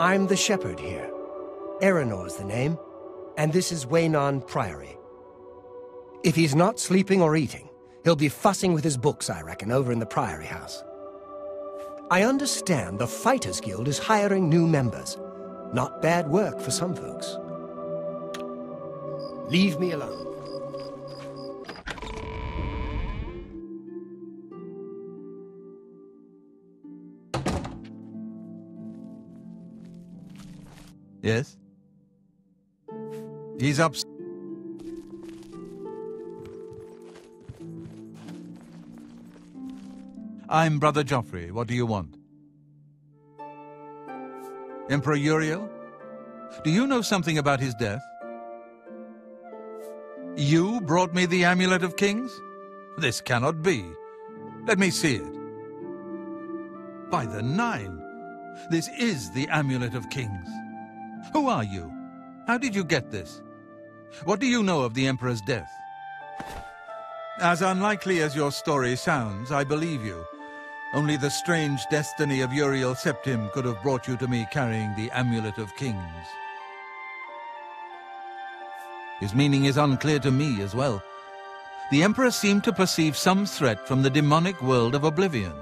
I'm the shepherd here. Eronor's the name, and this is Weynon Priory. If he's not sleeping or eating, he'll be fussing with his books, I reckon, over in the Priory House. I understand the Fighters Guild is hiring new members. Not bad work for some folks. Leave me alone. Yes? He's up. I'm Brother Jauffre. What do you want? Emperor Uriel? Do you know something about his death? You brought me the Amulet of Kings? This cannot be. Let me see it. By the Nine! This is the Amulet of Kings. Who are you? How did you get this? What do you know of the Emperor's death? As unlikely as your story sounds, I believe you. Only the strange destiny of Uriel Septim could have brought you to me carrying the Amulet of Kings. His meaning is unclear to me as well. The Emperor seemed to perceive some threat from the demonic world of Oblivion.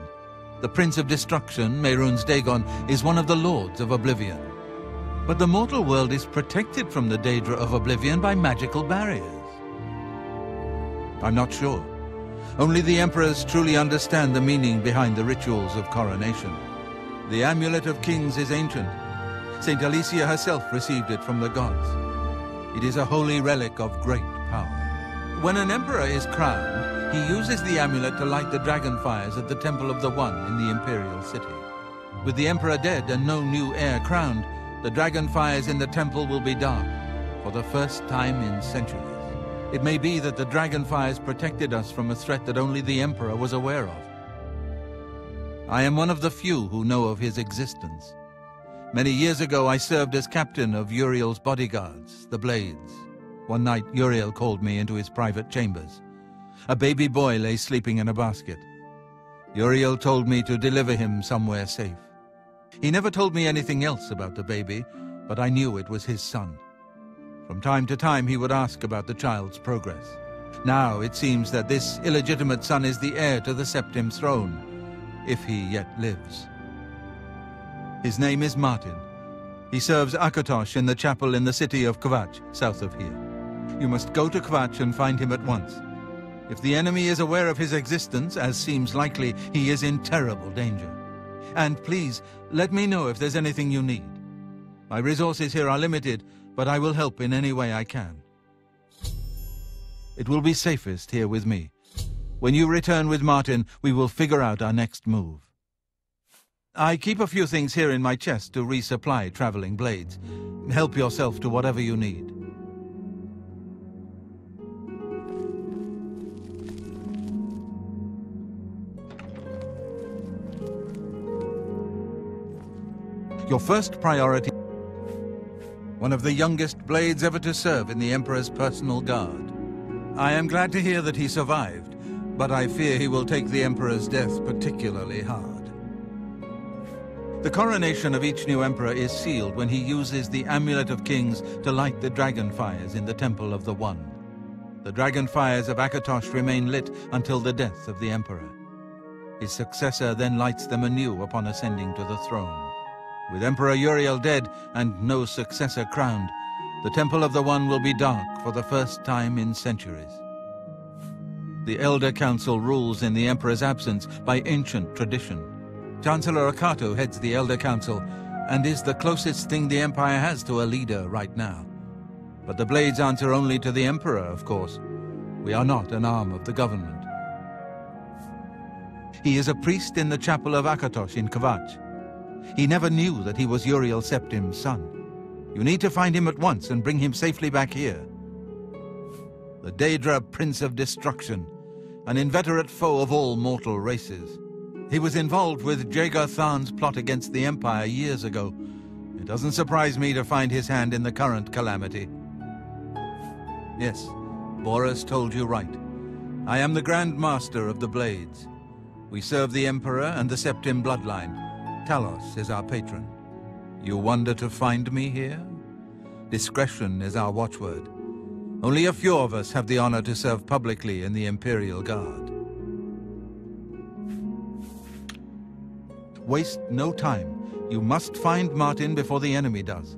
The Prince of Destruction, Mehrunes Dagon, is one of the Lords of Oblivion. But the mortal world is protected from the Daedra of Oblivion by magical barriers. I'm not sure. Only the emperors truly understand the meaning behind the rituals of coronation. The Amulet of Kings is ancient. Saint Alessia herself received it from the gods. It is a holy relic of great power. When an emperor is crowned, he uses the amulet to light the dragon fires at the Temple of the One in the imperial city. With the emperor dead and no new heir crowned, the dragon fires in the temple will be dark for the first time in centuries. It may be that the dragon fires protected us from a threat that only the Emperor was aware of. I am one of the few who know of his existence. Many years ago I served as captain of Uriel's bodyguards, the Blades. One night Uriel called me into his private chambers. A baby boy lay sleeping in a basket. Uriel told me to deliver him somewhere safe. He never told me anything else about the baby, but I knew it was his son. From time to time he would ask about the child's progress. Now it seems that this illegitimate son is the heir to the Septim throne, if he yet lives. His name is Martin. He serves Akatosh in the chapel in the city of Kvatch, south of here. You must go to Kvatch and find him at once. If the enemy is aware of his existence, as seems likely, he is in terrible danger. And please, let me know if there's anything you need. My resources here are limited, but I will help in any way I can. It will be safest here with me. When you return with Martin, we will figure out our next move. I keep a few things here in my chest to resupply traveling blades. Help yourself to whatever you need. Your first priority... One of the youngest blades ever to serve in the Emperor's personal guard. I am glad to hear that he survived, but I fear he will take the Emperor's death particularly hard. The coronation of each new Emperor is sealed when he uses the Amulet of Kings to light the dragon fires in the Temple of the One. The dragon fires of Akatosh remain lit until the death of the Emperor. His successor then lights them anew upon ascending to the throne. With Emperor Uriel dead and no successor crowned, the Temple of the One will be dark for the first time in centuries. The Elder Council rules in the Emperor's absence by ancient tradition. Chancellor Ocato heads the Elder Council and is the closest thing the Empire has to a leader right now. But the Blades answer only to the Emperor, of course. We are not an arm of the government. He is a priest in the chapel of Akatosh in Kvatch. He never knew that he was Uriel Septim's son. You need to find him at once and bring him safely back here. The Daedra Prince of Destruction, an inveterate foe of all mortal races. He was involved with Jagar Tharn's plot against the Empire years ago. It doesn't surprise me to find his hand in the current calamity. Yes, Baurus told you right. I am the Grand Master of the Blades. We serve the Emperor and the Septim bloodline. Talos is our patron. You wonder to find me here? Discretion is our watchword. Only a few of us have the honor to serve publicly in the Imperial Guard. Waste no time. You must find Martin before the enemy does.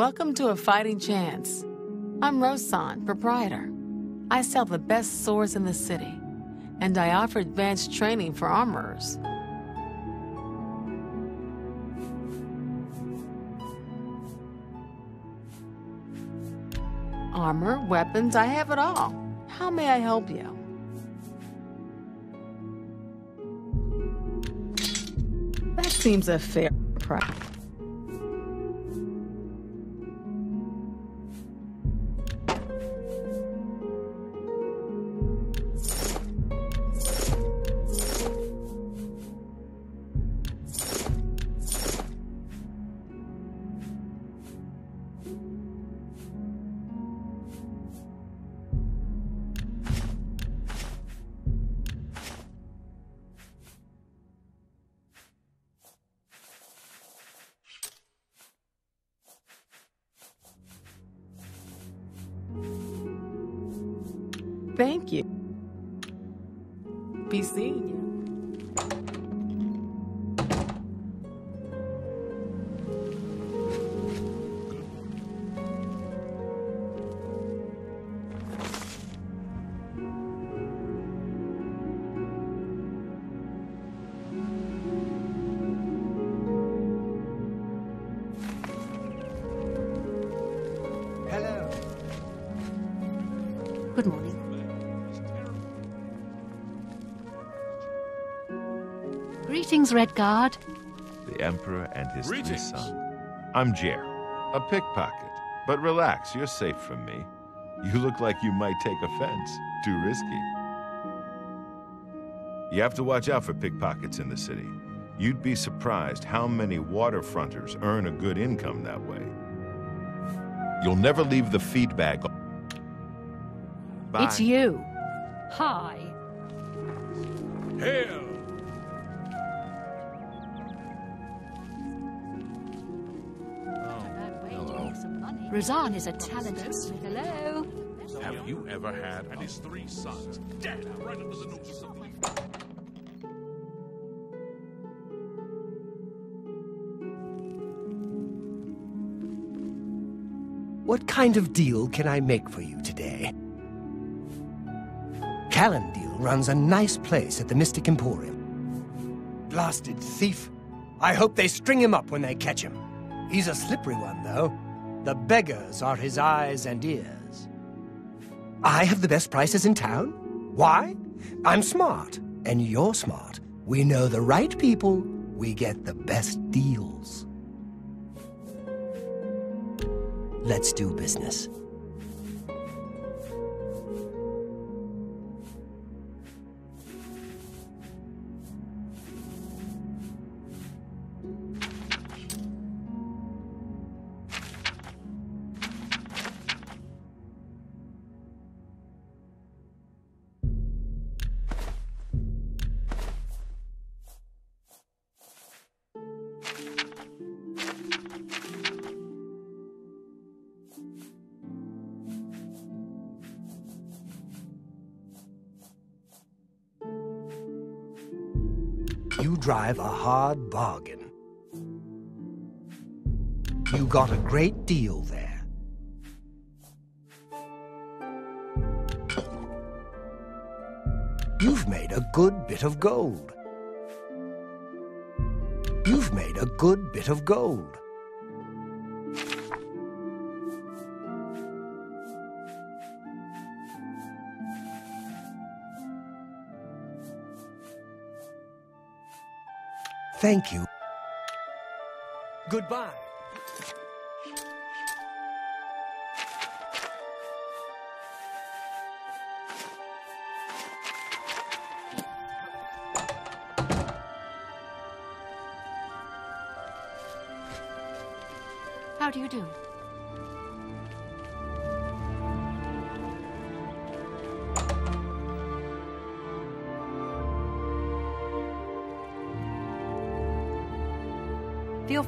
Welcome to A Fighting Chance. I'm Rohssan, proprietor. I sell the best swords in the city, and I offer advanced training for armorers. Armor, weapons, I have it all. How may I help you? That seems a fair price. Be seeing you. Hello. Good morning. Greetings, Redguard. the Emperor and his three Greetings. sons. I'm Jer, a pickpocket. But relax, you're safe from me. You look like you might take offense. Too risky. You have to watch out for pickpockets in the city. You'd be surprised how many waterfronters earn a good income that way. You'll never leave the feed bag. Bye. It's you. Hi. Hail! Rohssan is a talented. Hello. Have you ever had and his three sons dead right under the noses of the What kind of deal can I make for you today? Calindil runs a nice place at the Mystic Emporium. Blasted thief. I hope they string him up when they catch him. He's a slippery one, though. The beggars are his eyes and ears. I have the best prices in town. Why? I'm smart, and you're smart. We know the right people, we get the best deals. Let's do business. You drive a hard bargain. You got a great deal there. You've made a good bit of gold. You've made a good bit of gold. Thank you. Goodbye. How do you do?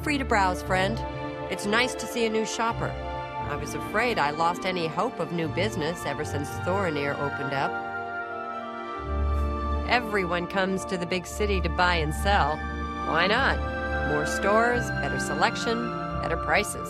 Free to browse, friend. It's nice to see a new shopper. I was afraid I lost any hope of new business ever since Thoronir opened up. Everyone comes to the big city to buy and sell. Why not? More stores, better selection, better prices.